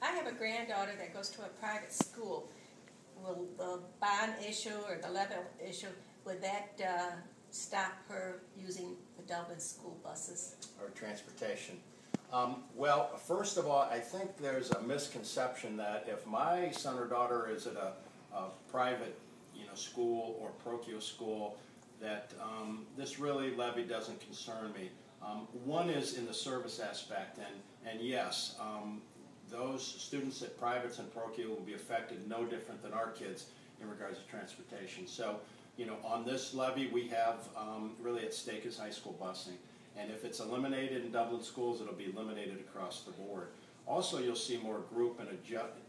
I have a granddaughter that goes to a private school. Will the bond issue or the levy issue, would that uh, stop her using the Dublin school buses? or transportation? Um, Well, first of all, I think there's a misconception that if my son or daughter is at a, a private, you know, school or parochial school, that um, this really levy doesn't concern me. Um, One is in the service aspect, and, and yes, um, those students at privates and parochial will be affected no different than our kids in regards to transportation. So, you know, on this levy, we have, um, really at stake is high school busing. And if it's eliminated in Dublin schools, it'll be eliminated across the board. Also, you'll see more group and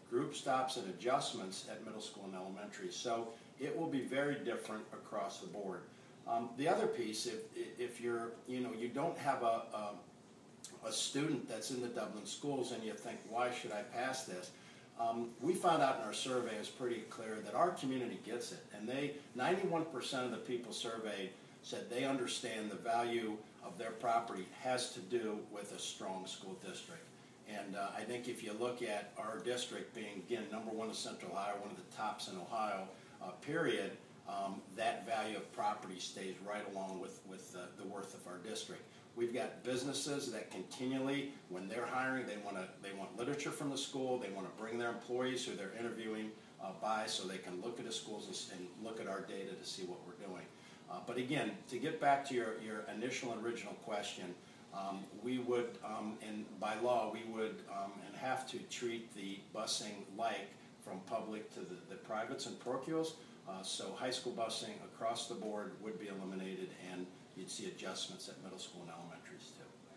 group stops and adjustments at middle school and elementary. So it will be very different across the board. Um, the other piece, if, if you're, you know, you don't have a, a a student that's in the Dublin schools and you think, why should I pass this? Um, we found out in our survey, it was pretty clear that our community gets it. And they, 91% of the people surveyed said they understand the value of their property has to do with a strong school district. And uh, I think if you look at our district being, again, number one in Central Ohio, one of the tops in Ohio, uh, period, um, that value of property stays right along with, with uh, the worth of our district. We've got businesses that continually, when they're hiring, they want to they want literature from the school. They want to bring their employees who they're interviewing uh, by, so they can look at the schools and, and look at our data to see what we're doing. Uh, but again, to get back to your, your initial and original question, um, we would, um, and by law, we would um, and have to treat the busing like from public to the, the privates and parochials. Uh, so high school busing across the board would be eliminated, and you'd see adjustments at middle school and elementaries too.